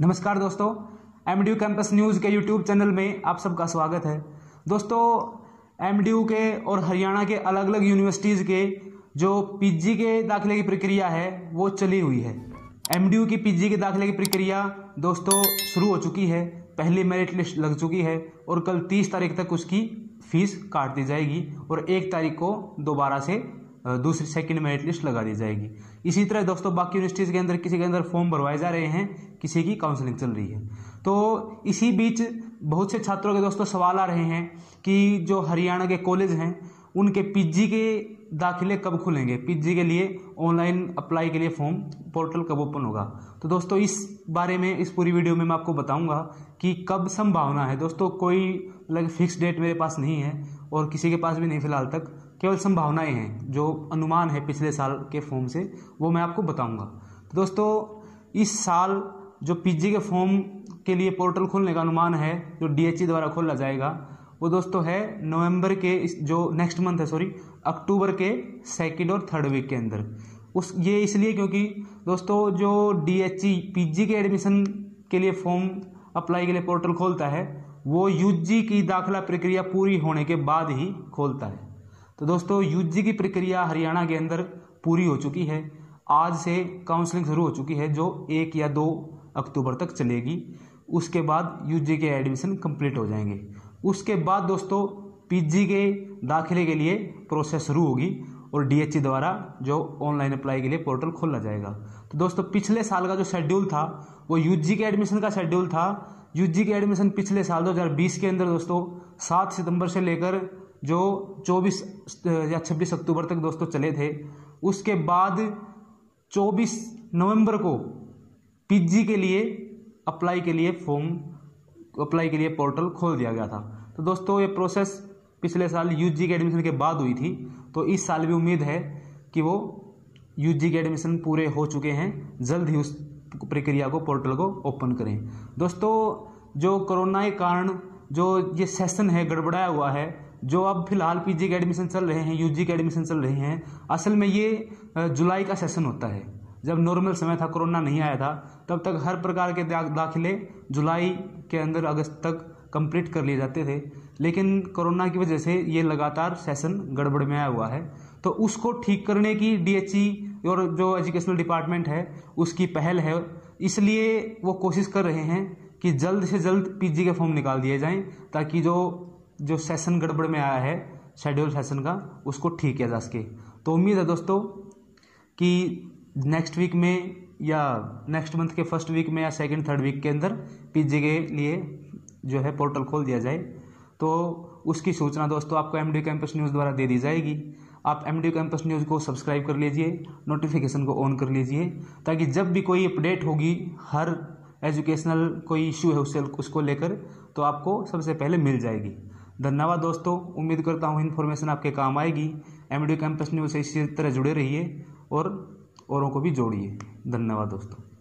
नमस्कार दोस्तों M D campus news के यूट्यूब चैनल में आप सबका स्वागत है। दोस्तों एमडीयू के और हरियाणा के अलग अलग यूनिवर्सिटीज़ के जो पीजी के दाखिले की प्रक्रिया है, वो चली हुई है। एमडीयू की पीजी के दाखिले की प्रक्रिया दोस्तों, शुरू हो चुकी है। पहली मेरिट लिस्ट लग चुकी है और कल तीस तारीख तक उसकी फ़ीस काट दी जाएगी और एक तारीख को दोबारा से दूसरी सेकंड मेरिट लिस्ट लगा दी जाएगी। इसी तरह दोस्तों, बाकी यूनिवर्सिटीज़ के अंदर, किसी के अंदर फॉर्म भरवाए जा रहे हैं, किसी की काउंसलिंग चल रही है। तो इसी बीच बहुत से छात्रों के दोस्तों सवाल आ रहे हैं कि जो हरियाणा के कॉलेज हैं, उनके पीजी के दाखिले कब खुलेंगे? पीजी के लिए ऑनलाइन अप्लाई के लिए फॉर्म पोर्टल कब ओपन होगा? तो दोस्तों, इस बारे में, इस पूरी वीडियो में मैं आपको बताऊँगा कि कब संभावना है। दोस्तों, कोई लग फिक्स डेट मेरे पास नहीं है और किसी के पास भी नहीं फ़िलहाल तक। केवल संभावनाएँ हैं, जो अनुमान है पिछले साल के फॉर्म से, वो मैं आपको बताऊँगा। तो दोस्तों, इस साल जो पीजी के फॉर्म के लिए पोर्टल खोलने का अनुमान है, जो डीएचई द्वारा खोला जाएगा, वो दोस्तों है नवंबर के इस, जो नेक्स्ट मंथ है सॉरी अक्टूबर के सेकेंड और थर्ड वीक के अंदर। उस, ये इसलिए क्योंकि दोस्तों, जो डीएचई पीजी के एडमिशन के लिए फॉर्म अप्लाई के लिए पोर्टल खोलता है, वो यूजी की दाखिला प्रक्रिया पूरी होने के बाद ही खोलता है। तो दोस्तों यूजी की प्रक्रिया हरियाणा के अंदर पूरी हो चुकी है। आज से काउंसलिंग शुरू हो चुकी है, जो एक या दो अक्टूबर तक चलेगी। उसके बाद यूजी के एडमिशन कंप्लीट हो जाएँगे। उसके बाद दोस्तों पीजी के दाखिले के लिए प्रोसेस शुरू होगी और डीएचई द्वारा जो ऑनलाइन अप्लाई के लिए पोर्टल खोला जाएगा। तो दोस्तों, पिछले साल का जो शेड्यूल था, वो यूजी के एडमिशन का शेड्यूल था। यूजी के एडमिशन पिछले साल 2020 के अंदर दोस्तों 7 सितंबर से लेकर जो 24 या 26 अक्टूबर तक दोस्तों चले थे, उसके बाद 24 नवंबर को पीजी के लिए अप्लाई के लिए फॉर्म, अप्लाई के लिए पोर्टल खोल दिया गया था। तो दोस्तों, ये प्रोसेस पिछले साल यूजी के एडमिशन के बाद हुई थी। तो इस साल भी उम्मीद है कि वो यूजी के एडमिशन पूरे हो चुके हैं। जल्द ही उस प्रक्रिया को, पोर्टल को ओपन करें। दोस्तों, जो कोरोना के कारण जो ये सेशन है, गड़बड़ाया हुआ है जो अब फ़िलहाल पीजी के एडमिशन चल रहे हैं यूजी के एडमिशन चल रहे हैं, असल में ये जुलाई का सेशन होता है। जब नॉर्मल समय था कोरोना नहीं आया था, तब तक हर प्रकार के दाखिले जुलाई के अंदर अगस्त तक कंप्लीट कर लिए जाते थे। लेकिन कोरोना की वजह से ये लगातार सेशन गड़बड़ में आया हुआ है। तो उसको ठीक करने की डीएचई और जो एजुकेशनल डिपार्टमेंट है, उसकी पहल है। इसलिए वो कोशिश कर रहे हैं कि जल्द से जल्द पीजी के फॉर्म निकाल दिए जाएँ, ताकि जो जो सेशन गड़बड़ में आया है शेड्यूल सेशन का, उसको ठीक किया जा सके। तो उम्मीद है दोस्तों कि नेक्स्ट वीक में या नेक्स्ट मंथ के फ़र्स्ट वीक में या सेकंड थर्ड वीक के अंदर पीजी के लिए जो है पोर्टल खोल दिया जाए। तो उसकी सूचना दोस्तों आपको एम डी कैंपस न्यूज़ द्वारा दे दी जाएगी। आप एम डी कैंपस न्यूज़ को सब्सक्राइब कर लीजिए नोटिफिकेशन को ऑन कर लीजिए, ताकि जब भी कोई अपडेट होगी, हर एजुकेशनल कोई इशू है उससे उसको लेकर तो आपको सबसे पहले मिल जाएगी। धन्यवाद दोस्तों, उम्मीद करता हूँ इन्फॉर्मेशन आपके काम आएगी। एम डी कैंपस न्यूज़ से इसी तरह जुड़े रहिए और औरों को भी जोड़िए। धन्यवाद दोस्तों।